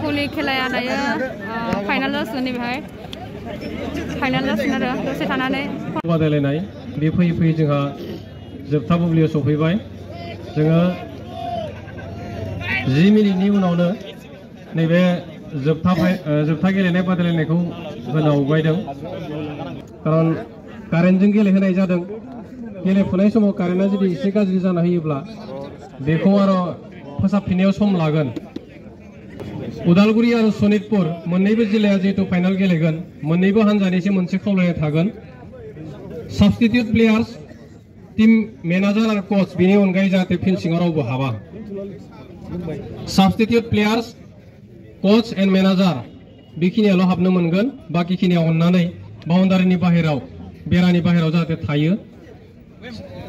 भलि खेलाया दायो फाइनाल जासिगोन बेहाय। फाइनाल जासिगोन आरो, दसे थानानै। बादायलायनाय, बे फैयै फैयै जोंहा जोबथा बुब्लियाव सफैबाय। जोङो जि मिनिटनि उनावनो नैबे जोबथा जोबथा गेलेनाय बादायलायनायखौ होनो आवगायदों खारन कारेन्टजों गेलेहोनाय जादों। गेलेफुनाय समाव कारेन्टआ जुदि एसे गाज्रि जाना होयोब्ला बेखौ आरो फोसाबफिननायाव सम लागोन। उदालगुरि आरो सनितपुर मोननैबो जिल्लाया जिहेतु फाइनाल गेलेगोन, मोननैबो हान्जानिसो मोनसे खावलायनाय थागोन। साबस्टिटिउट प्लेयार्स टीम मेनेजार आरो कोच बेनि अनगायै जाहाथे फिल्ड सिङाव हाबा। Substitute players coach and manager बेखिनियाल' हाबनो मोनगोन, बाखिखिनिया अननानै बाउन्डारिनि बाहेराव, बेरानि बाहेराव जाहाथे थायो।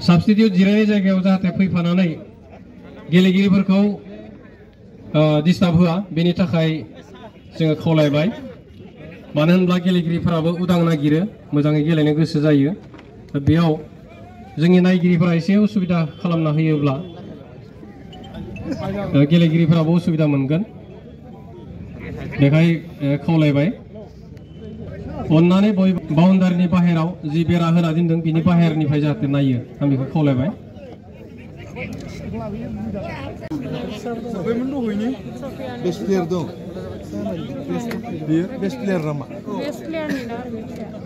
साबस्टिटिउट जिरायनाय जायगायाव जाहाथे फैफानानै गेलेगिरिफोरखौ डिस्टार्ब होआ बेनि थाखाय जोङो खावलायबाय मानो होनब्ला गेलेगिरिफोराबो उदां नागिरो मोजाङै गेलेनो गोसो जायो दा बेयाव जोंनि नायगिरिफोरा एसे उसुबिदा खालामना होयोब्ला ओ, गेलेगिरिफोराबो उसुबिदा मोनगोन बेखाय ओ, खावलायबाय अननानै बयबो बाउन्डारिनि बाहेराव जि बेरा होना दोनदों बिनि बाहेरनिफ्राय जाहाथे नायो आं बेखौ खावलायबाय Sofian'ın ini Best player don. Best player ramah Best player ni dar bicha.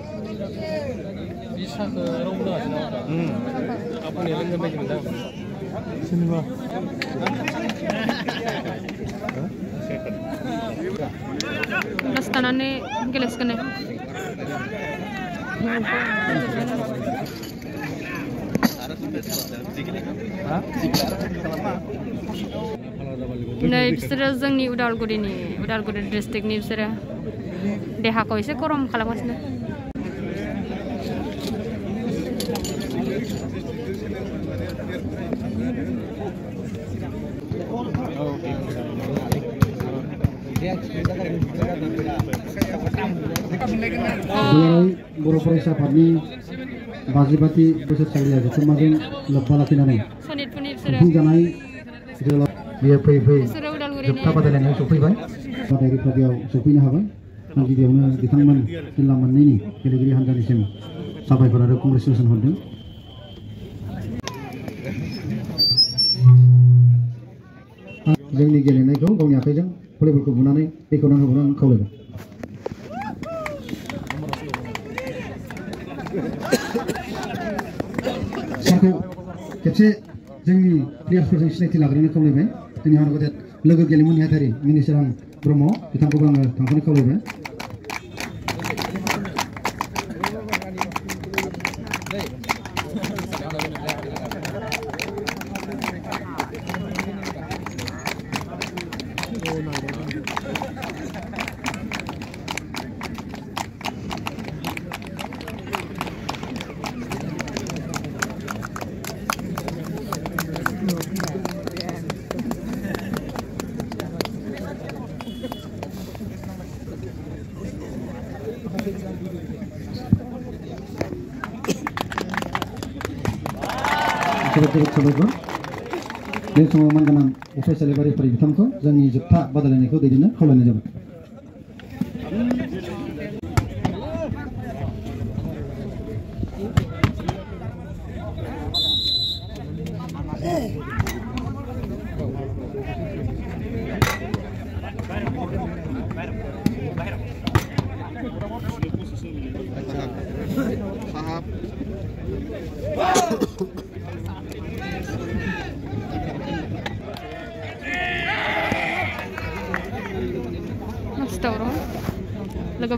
apa romda aslında. Apun elinde mi bunda? mas Bastana ne geleskene. नै बिसोरो जोंनि उदालगुरिनि उदालगुरि डिस्ट्रिक्टनि बिसोरो देहाखौ एसे गरम खालामगासिनो दुलाराय बर' फरायसा आफादनि बाजिबाथि बोसोरसालिया जथुम्माजों लोब्बा लाखिनानै सनितपुरनि बिसोरो खुंफुंजानाय जोहोलाव बेयो फैयै फैयै बिसोरो उदालगुरिनि जोबथा बादायलायनायाव सफैबाय बादायगिरिफ्रा बेयाव सफैनो हाबाय आं गिबियावनो बिथांमोन जिल्ला मोननैनि गेलेगिरि हान्जानिसिम साबायखर आरो कंग्रेसुलेसन हरदों जोंनि गेलेनायखौ गावनि आखाइजों भलिबलखौ बुनानै बेखेवना होबानो आं खावलायबाय खेबसे जोंनि प्लेयार्सफोरजों सिनायथि लाग्रोनो खावलायबाय जोंनि हानर गेदेर लोगो गेलेमु नेहाथारि मिनिसोरां ब्रह्म बिथांखौबो आङो थांफानो खावलायबाय जोबोद जोबोद साबायखर बे समाव मानगोनां अफिसियेल फारि बिथांखौ जोंनि जोबथा बादायलायनायखौ दैदेननो खावलायनाय जाबाय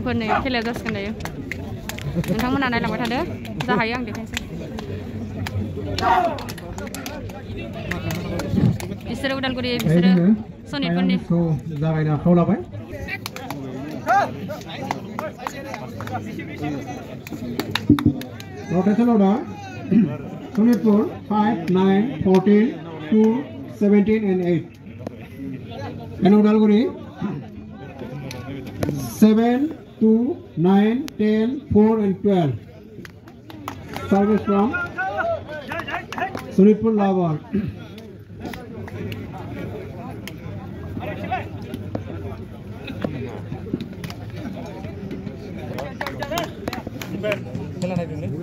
लोगोफोरनि खेलाया जासिगोन दायो नोंथांमोना नायलांबाय थादो जा हायो आं देखायनोसै बिसोरो उदालगुरि बिसोरो सनितपुरनि जागायनो आखायाव लाबाय Rotation order. Sonitpur 5, 9, 14, 2, 17 and 8. And Udalguri 7, 2, 9, 10, 4 and 12. Service from Sunipur Lawar. खेला नहीं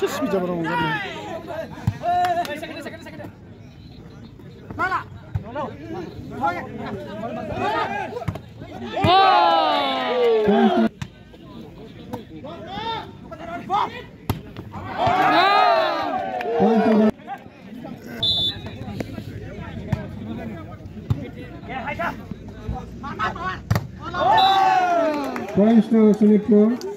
Sus mi jabara mongani. Mala. Oh! Points to Sunipur.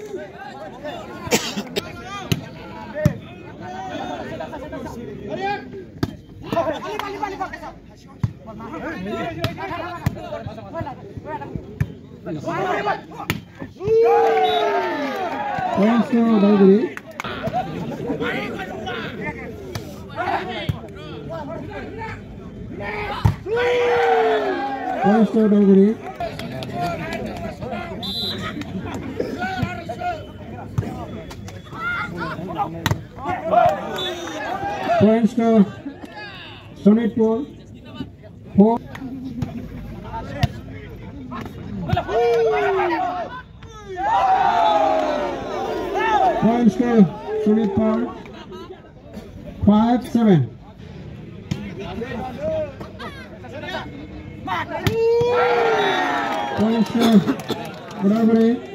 Points to Dalguri. Points to Dalguri. Points to Sonitpur. Four. Points to Sonitpur. Five seven. Points to Godaguri.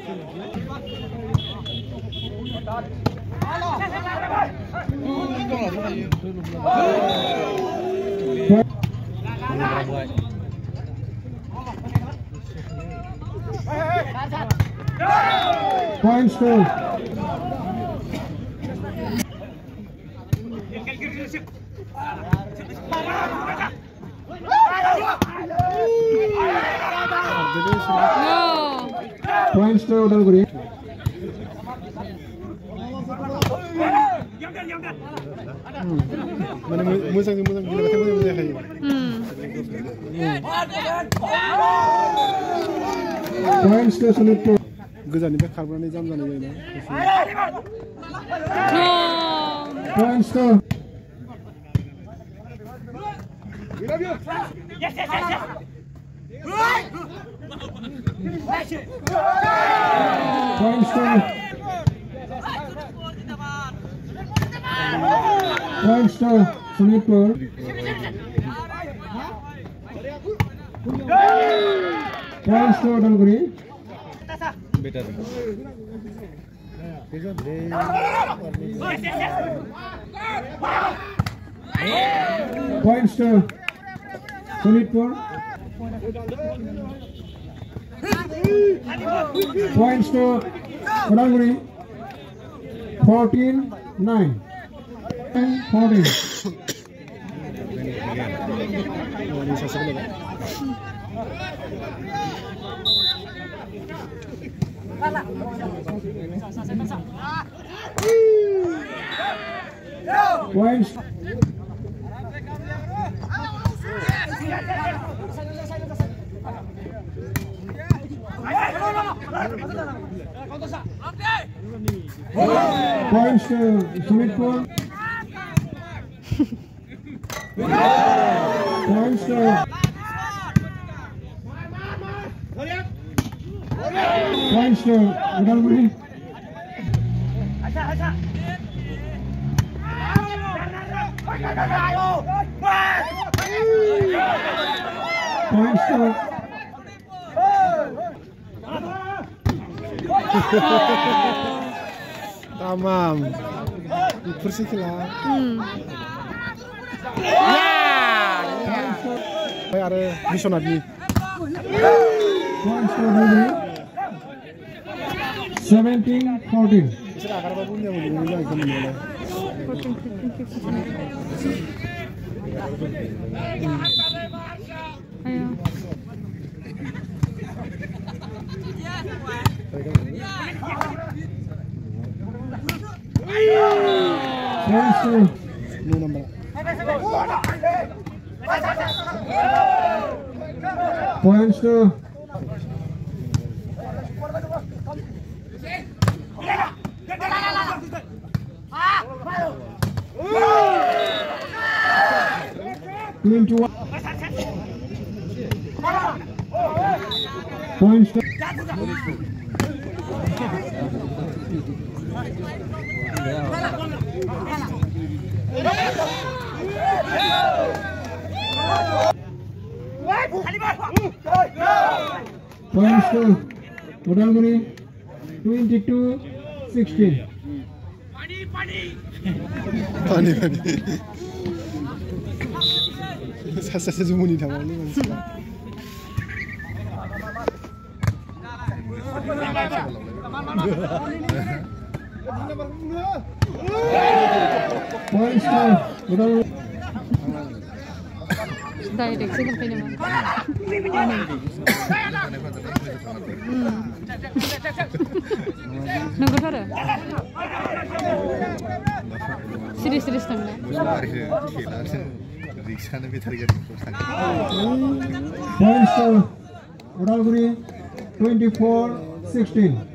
Fine school. No. Fine school, don't Mana musang tu musang bila kata musang musang hari. Time station itu. Gajah ni bek kharbura ni jam jana jadi. Time station. Yes, yes, yes, yes. Time station. Thanks to Sunipur. Thanks to Dunguri. Points to Sunipur. Points to Dunguri. 14-9. Forty. Points. Points to Sumit Kaur. Points to Tamam. Bersihlah. Hmm. ओमफ्राय आरो बिसनाथनि seventeen fourteen बिसोर Points to Twenty-one. Points to Points to Udalguri 22 16. पानी पानी सासे सासे जुमुनि थांबावनो मानसिफ्रा Points to Udalguri. diet eh, sino kayo naman? Nunggu tara? Serius serius nang na? Rickshaw ने भी थर गया dancer Udalguri 24 16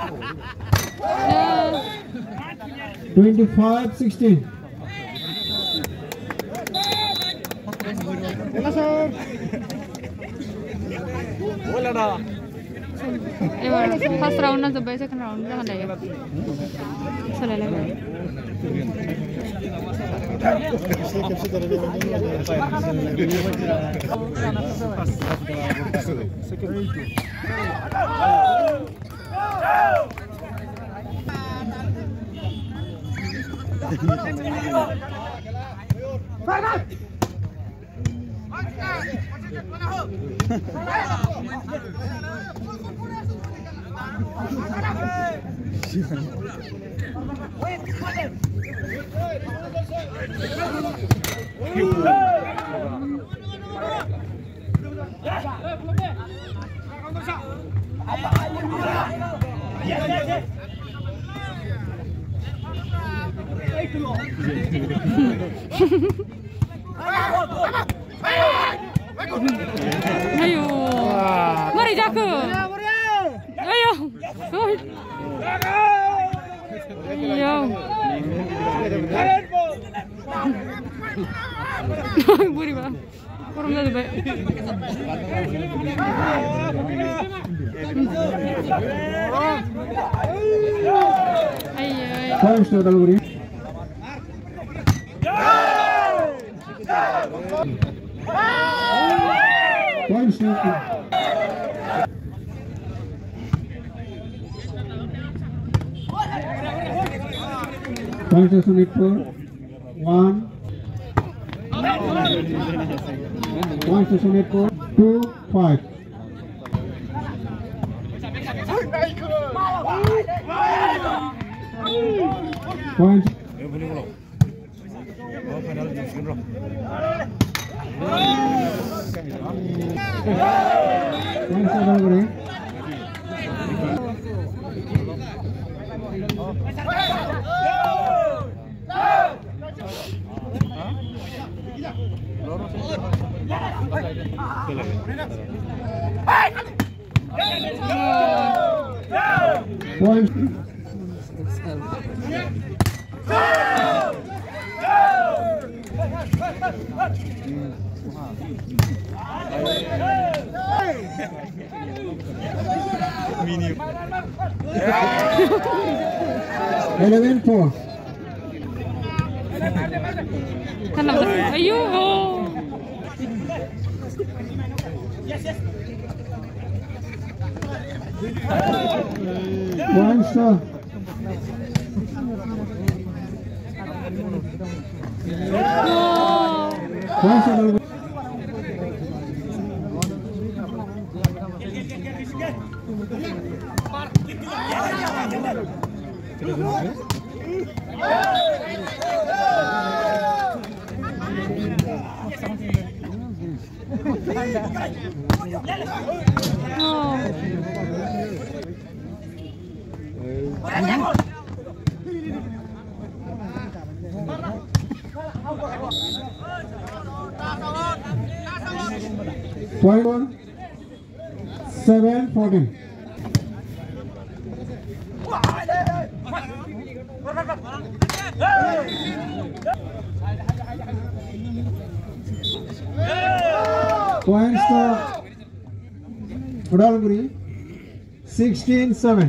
Ha ha ha! First round is the best, second round is the best. Let's go. Let's go. Hey! Ayo mari jaku ayo ayo buri ba kurang dari baik ayo ayo Five seconds. পঞ্চাশ minute পর one পঞ্চাশ minute পর two five point Two. Başla. Başla. Gel gel gel gel. Point one seven fourteen points तो Udalguri sixteen seven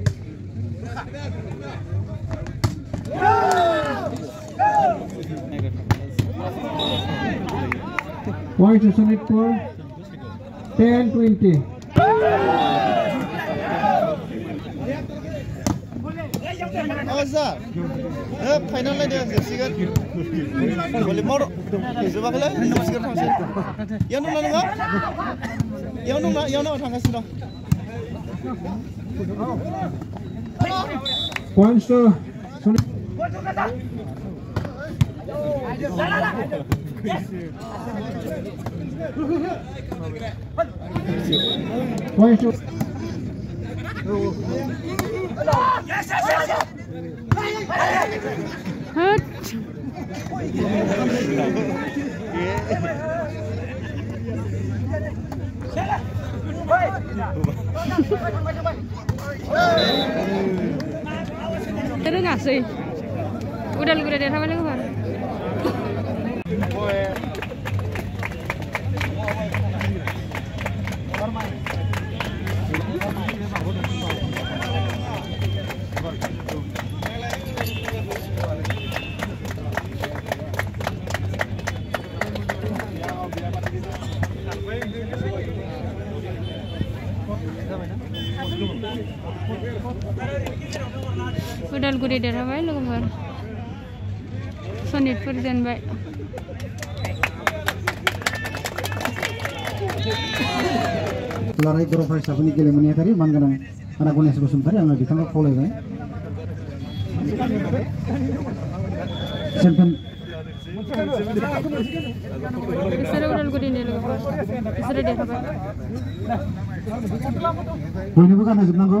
Points to Sonitpur. 10 20. आवाजा A final नायदो जोबसिगोन भलिबल जोबाखैलै जोबसिगोन थांसै इयाव दंना नोङो इयाव दंना इयावनो थांगासिनो दं Punch the... Punch the... Hut! Terus ngasih. Udah lu udah daerah mana kemarin? Udalguri देरहाबाय लोगोफोर सनितपुर जेनबाय दुलाराय बर' फरायसाफोरनि गेलेमु नेहाथारि मानगोनां आदा गणेश बसुमतारी आङो बिथांखौ खावलायबाय चेम्पियन बिसोरो उदालगुरिनि लोगोफोर बिसोरो देरहाबाय बयनोबो गानहोजोबनांगौ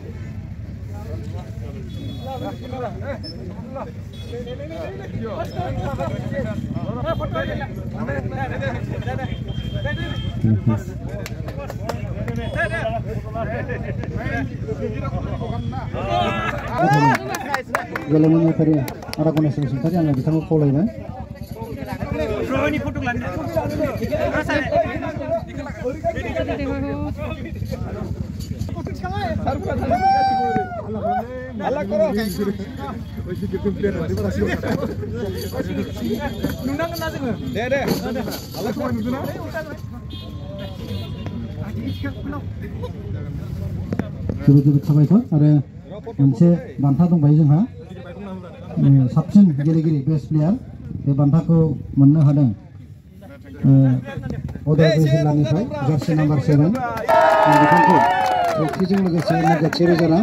गेलेनायनि फारि आरो गणेशनि सुंथारि जोबोद जोबोद साबायखर आरो मोनसे बान्था दंबायो जोंहा ओ, साबसिन गेलेगिरि बेस्ट प्लेयार बे बान्थाखौ मोननो हादों ओ, उदालगुरि जिल्लानिफ्राय जार्सि नाम्बार सेभेन बिथांखौ ट्रफिजों लोगोसे नगद से रोजा रां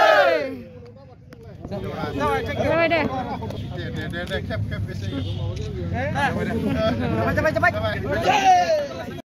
Coba deh. Deh deh deh, cap cap. Cepat cepat cepat.